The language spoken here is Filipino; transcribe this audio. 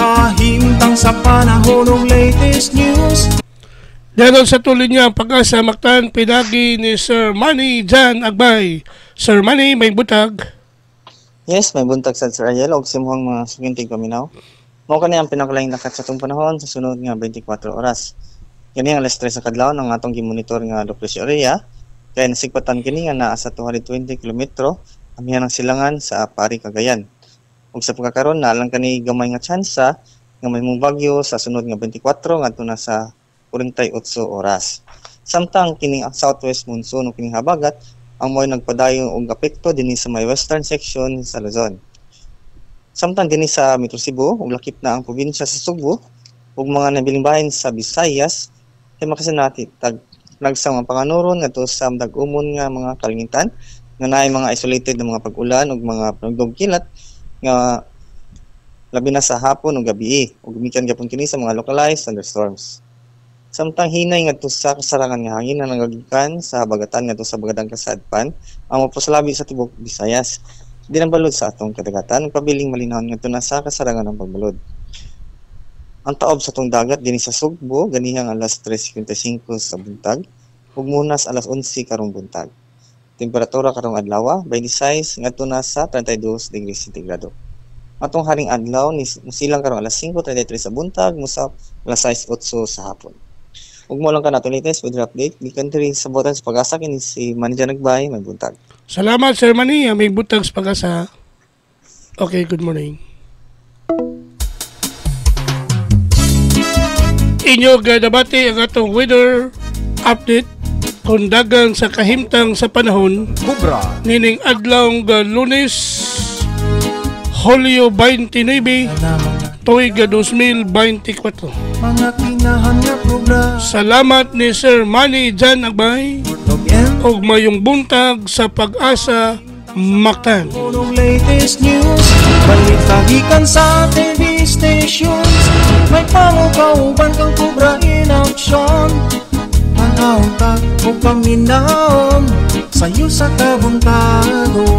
Kahimtang sa panahon ng latest news Daron sa tuloy niya ang pag-asa maktan pinagi ni Sir Manny Jan Agbay. Sir Manny, may butag. Yes, may buntag sa Sir Ariel og simuhang mga sugintig paminaw. Mao kani ang pinakalaing nakat sa tong panahon sa sunod nga 24 oras. Kani ang alas 3 sa kadlaw ng atong gimonitor nga Doppler area kay nasigpatan kini nga naa sa 220 kilometro amihan ang silangan sa Pari Cagayan. Ug sa pagkakaroon na lang kani gamay nga tsansa nga may mong bagyo sa sunod nga 24 ngadto na sa 48 oras. Samtang kining ang southwest monsoon o kining habagat ang mo'y nagpadayon og apekto dinhi sa may western section sa Luzon. Samtang dinhi sa Metro Cebu ug lakip na ang probinsya sa Subo ug mga nabiling bahin sa Visayas kay makasinati tag nagsang mga panganuron ngadto sa dag-umon nga mga kalangitan nga naay mga isolated na mga pag-ulan ug mga panugdog kilat nga labi na sa hapon ug gabi ug gumikan gyapon kini sa mga localized thunderstorms. Samtang hinay ngadto sa kasarangan nga hangin na nagagikan sa habagatan ngadto sa bagadang kasadpan ang mapasalabi sa tibok Visayas. Di nang balod sa atong kadagatan pabiling malinawon ngadto na sa kasarangan ng pagbalod. Ang taob sa tong dagat dinhi sa Sugbo ganihang alas 3:55 sa buntag ug munas alas 11 karong buntag. Temperatura karong adlaw 26 ngadto na sa 32 degrees centigrado. Atong haring adlaw ni silang karong alas 5:33 sa buntag musap alas 6:08 sa hapon. Ug mo lang ka nato latest weather update gikan diri sa botan sa pag-asa kini si Manager Nagbay may buntag. Salamat Sir Manny, may butag sa pag-asa. Okay, good morning. Inyo gadabati ang atong weather update kung dagang sa kahimtang sa panahon Kubra. nining adlaw nga lunes Hulyo 29 tuig 2024 Mga kinahan nga programa Salamat ni Sir Manny Jan Agbay ug mayong buntag sa pag-asa Mactan. latest news. Sa TV stations May pangukauban kang kubra in action O paminaon Sa'yo sa kabuntagon